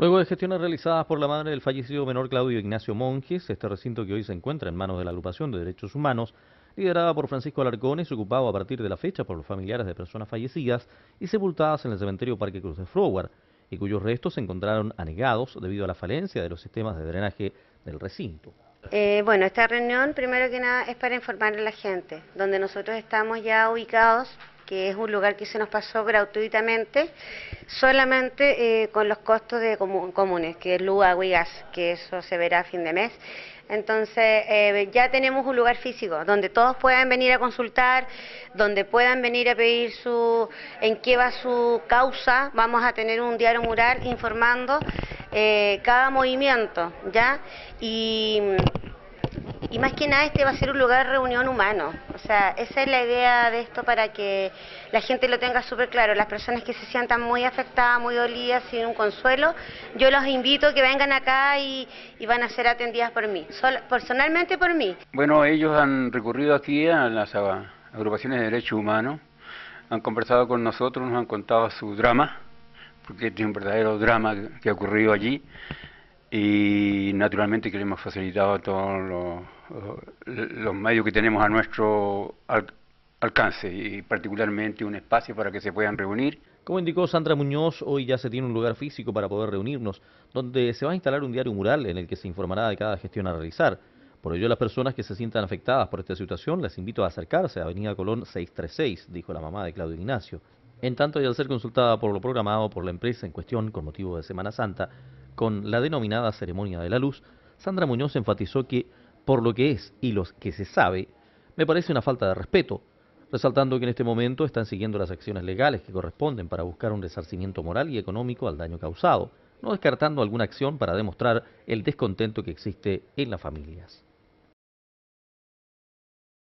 Luego de gestiones realizadas por la madre del fallecido menor Claudio Ignacio Monjes, este recinto que hoy se encuentra en manos de la agrupación de derechos humanos, liderada por Francisco Alarcón, es ocupado a partir de la fecha por los familiares de personas fallecidas y sepultadas en el cementerio Parque Cruz de Froward, y cuyos restos se encontraron anegados debido a la falencia de los sistemas de drenaje del recinto. Eh, bueno, esta reunión primero que nada es para informar a la gente, donde nosotros estamos ya ubicados, que es un lugar que se nos pasó gratuitamente, solamente eh, con los costos de comunes, que es luz, agua y gas, que eso se verá a fin de mes. Entonces, eh, ya tenemos un lugar físico donde todos puedan venir a consultar, donde puedan venir a pedir su, en qué va su causa. Vamos a tener un diario mural informando eh, cada movimiento, ¿ya? Y, y más que nada este va a ser un lugar de reunión humano. O sea, esa es la idea de esto para que la gente lo tenga súper claro. Las personas que se sientan muy afectadas, muy dolidas, sin un consuelo, yo los invito a que vengan acá y, van a ser atendidas por mí, personalmente por mí. Bueno, ellos han recurrido aquí a las agrupaciones de derechos humanos, han conversado con nosotros, nos han contado su drama porque es un verdadero drama que ha ocurrido allí y naturalmente que le hemos facilitado todos los, medios que tenemos a nuestro alcance y particularmente un espacio para que se puedan reunir. Como indicó Sandra Muñoz, hoy ya se tiene un lugar físico para poder reunirnos, donde se va a instalar un diario mural en el que se informará de cada gestión a realizar. Por ello, las personas que se sientan afectadas por esta situación les invito a acercarse a Avenida Colón 636, dijo la mamá de Claudio Ignacio. En tanto, y al ser consultada por lo programado por la empresa en cuestión con motivo de Semana Santa, con la denominada ceremonia de la luz, Sandra Muñoz enfatizó que, por lo que es y lo que se sabe, me parece una falta de respeto, resaltando que en este momento están siguiendo las acciones legales que corresponden para buscar un resarcimiento moral y económico al daño causado, no descartando alguna acción para demostrar el descontento que existe en las familias.